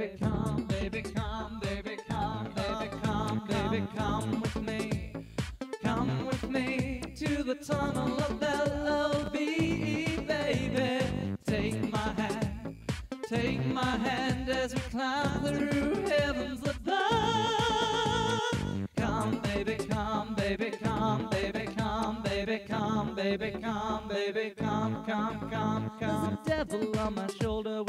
baby, come, baby, come, baby, come, baby, come, baby, come with me. Come with me to the tunnel of L-O-V-E, baby. Take my hand, take my hand as we climb through heavens above. Come, baby, come, baby, come, baby, come, baby, come, baby, come, come, come, come, come. There's a devil on my shoulder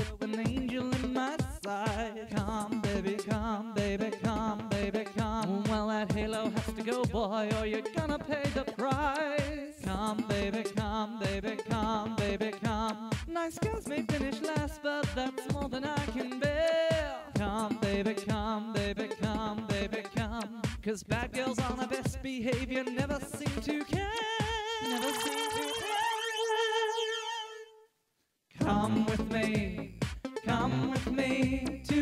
boy, or you're gonna pay the price. Come, baby, come, baby, come, baby, come. Nice girls may finish last, but that's more than I can bear. Come, baby, come, baby, come, baby, come. Cause bad girls on their best behavior never seem to care. Never seem to care. Come with me, come with me to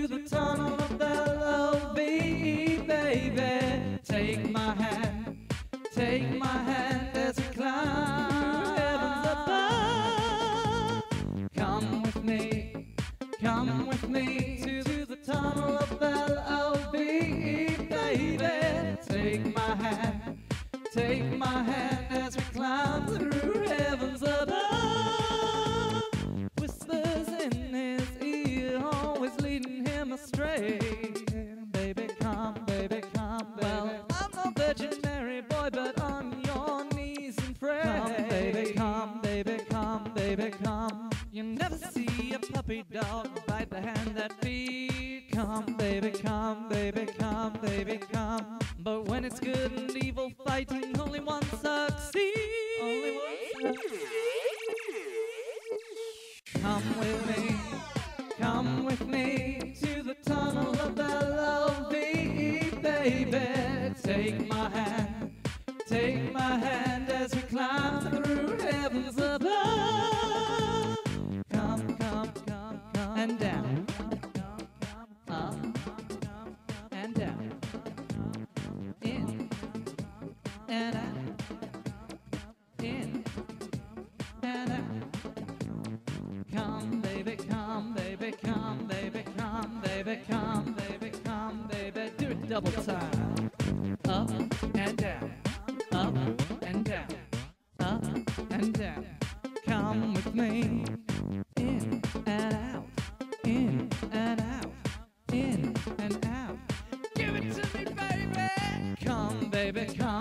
hand as we climb through heavens above. Whispers in his ear, always leading him astray. Baby, come, baby, come, baby. Well, I'm no Virgin Mary boy, but i'm on your knees and pray. Come, baby, come, baby, come, baby, come. You never see a puppy dog bite the hand that feeds. Come, baby, come, baby, come, baby, come. But when it's good and evil fighting, only one succeeds. Only one succeeds. Come with me, come with me to the tunnel of L-O-V-E, baby. Come they become, they become, they become, they become, they become, they do it double time. Up and down, up and down, up and down. Come with me.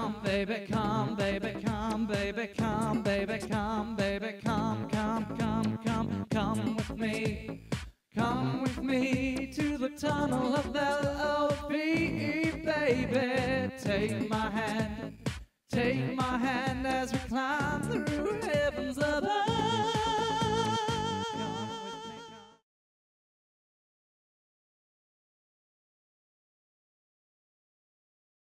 Come, baby, come, baby, come, baby, come, baby, come, baby, come, come, come, come, come with me. Come with me to the tunnel of L-O-V-E, baby. Take my hand, take my hand as we climb through heavens above.